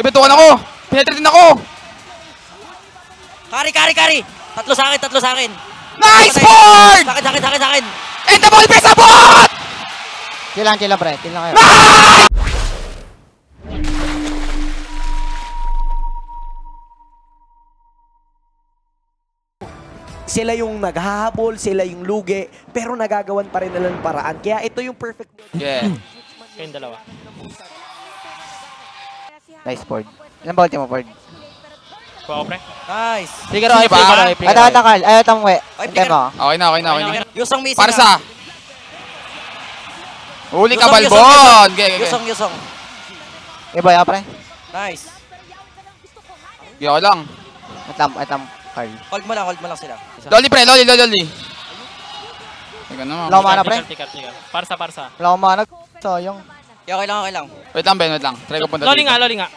Nabentukan ako! Penetrate din ako! Kari, kari, kari! Tatlo sa akin, tatlo sa akin! Nice board! Sa akin, sa akin, sa akin, sa akin! And the ball press abot! Chill lang, chill lang, pre. Chill lang kayo. Sila yung naghahabol, sila yung lugi, pero nagagawan pa rin nila ng paraan. Kaya ito yung perfect Yeah. Kayong dalawa. Nice, Ford. Ilan ba ulti mo, Ford? Kuha ko, pre. Nice! Flicker Sige okay, ba? flicker okay, flicker Ata, ata, okay. Carl. Ayaw tamuwi. Ay, Hintay mo. Okay na, okay na, okay na. Yusong missing Para ah. sa... Huli ka, Yusong, Balbon! Yusong, Okay, okay. Yusong, Yusong. Eh, boy, ako, pre. Nice. Okay, okay lang. Wait lang, wait lang, Carl. Hold mo lang, hold mo lang sila. Loli, pre, loli, loli, loli. Teka naman. Wala akong mana, pre. Parsa, parsa. Akong mana. Sayang. Okay, okay lang, okay lang. Wait lang, Ben, wait lang. Try ko punta Loli dito. nga, loli nga.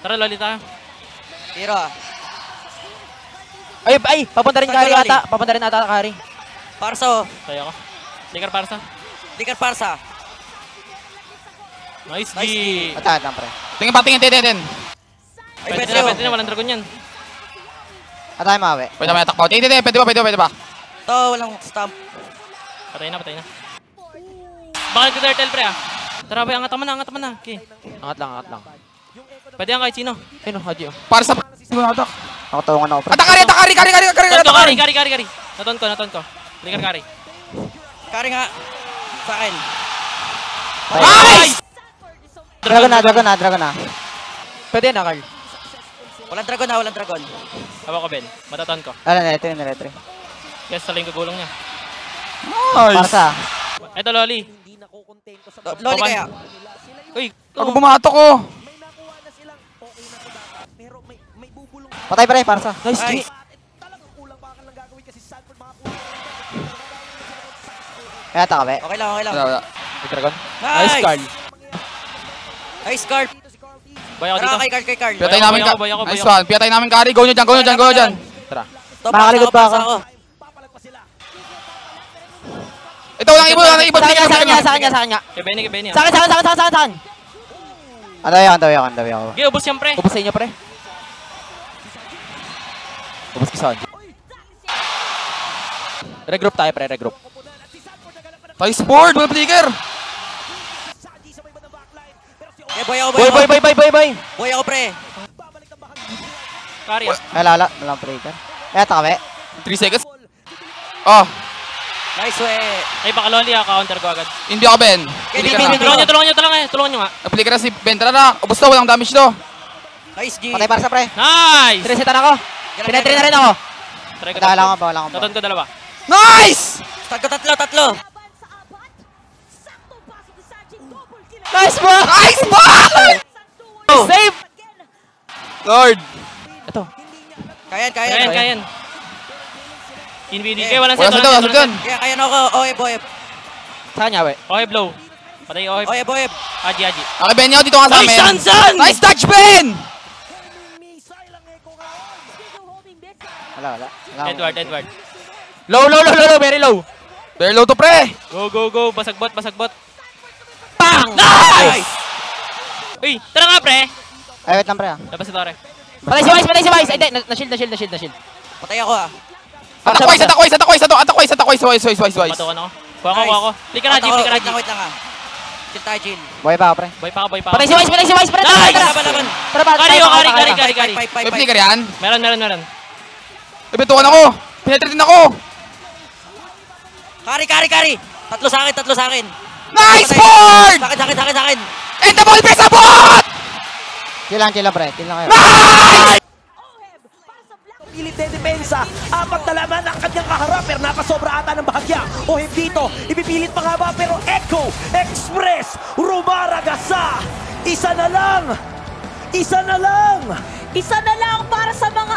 Tara, loli tayo. Tiro ah. Ay, ay, papunta rin Saan Kari Loli? ata. Papunta rin ata Kari. Parsa oh. Tayo ako. Flicker, parsa. Liker Parsa. Nice, G. Nice, G. Ata, ata, pre. Tingin pa, tingin, tingin, tingin. Ay, Pwede na, pwede na. Walang dragon yan. Ata, mawi. Pwede na may attack pa. Tingin, tingin, pwede pa, pwede pa, pwede pa. Ito, walang stamp. Patay na, patay na. Bakit ka turtle, pre ah? Tara, boy, angat mo na, angat mo na. Okay. Angat lang, angat lang. Pwede yan kahit sino. Oh, Haji, oh. Para sa... Attack, Ako tawungan ako, pre. kari, attack, kari, kari, kari, kari, kari, kari. kari, kari, kari. Naton ko, naton ko. Flicker, kari. Kari nga. Sa akin. Nice! Dragon na, dragon na, dragon na. Pwede na, Carl. Walang dragon ha, walang dragon. Hawak ko, Ben. Mataton ko. Ala, niretre, niretre. Yes, saling gugulong niya. Nice! Parsa. Ito, loli. Lo- Loli Baban. kaya. Uy, Ako bumato ko. Patay, pre, Parsa. Nice. Kaya ata, kabe. Okay lang, okay lang. Wala, wala. Dragon. Nice! Nice, Carl. boy ako dito. Kay Carl, kay Carl. Piyatay namin ka. boy Nice one. Piyatay namin kari. Go nyo dyan, go nyo dyan, go nyo dyan. Tara. Parsa ba ako, Ito, walang ibon, walang ibon. Sa kanya, sa kanya, sa kanya, sa kanya. Kay Benny, kay Benny. Sa akin, sa akin, sa akin, sa akin, sa akin, sa akin. Dawi ako. Okay, ubos yan, pre. Ubus sa inyo, pre. Sa Haji. Regroup tayo, pre, regroup. Nice board, mga flicker. Eh, boy ako, boy Boy, ako. boy, boy, boy, boy, boy. Boy ako, pre. Kari ah. Ay, lala, walang ka. Kaya ata, kabe. 3 seconds. Oh, Nice, we. Ay, baka loli ah. Counter ko agad. hindi ako, Ben. Flicker Bin, na. Tulungan nyo, tulungan nyo, tulungan nyo. Tulungan nyo nga. Flicker na si Ben. Tara na. Ubus na, walang damage to. Nice, G. Patay Parsa, pre. Nice! Tiresetan ako. Pinetre na rin ako. Try ko Wala tatlo. ka ba, wala ka ba. Naton ko dalawa. Nice! Tatlo, tatlo, tatlo. Nice bro! Nice board! Save! Lord. Ito. Kayan, kayan. Kayan, kayan. Inbidi kayo, walang Wala set. sa doon, wala sa doon. Kaya, kayan ako. Oeb, oeb. Sa kanya, we. Okay, blow. Patay, okay. Oeb, oeb. Haji, haji. Okay, Ben, yaw, dito ka sa Nice, amin. Sansan! Nice touch, Ben! Wala, wala. Edward, Edward. Low, low, low, low, low, very low. Very low to, pre. Go, go, go. Basagbot, basagbot. Bang! Nice! Uy, tara nga, pre. Ay, wait lang, pre, ah. Labas si Tore. Patay si Vice, patay si Vice. Ay, na- na-shield, na-shield, na-shield, na-shield. Patay ako, ah. Attack twice, attack twice, twice, twice, twice, twice. Patukan ako. Kuha ko, kuha ko. Lika na, ako, lika na, Jim. wait lang, ah. Chill tayo, chill. Buhay pa ako, pre. Boy pa ka, boy pa ka. Patay si Vice, patay si Vice, pre. Nice! Laban, laban. Kari, oh, kari, tayo, kari, kari, kari. Five. flicker yan. Meron, meron, meron. Nabentukan ako. Penetrate din ako. Kari, kari, kari. Tatlo sa akin, tatlo sa akin. Nice board! Sa akin, sa akin, sa akin, sa akin. And the ball press abot! Chill lang, chill lang, pre. Chill lang kayo. Pilit depensa. Apat na laman ang kanyang kaharap pero napasobra ata ng bahagya. O dito, ipipilit pa nga ba pero Echo Express Rumaragasa. Isa na lang. Isa na lang. Isa na lang para sa mga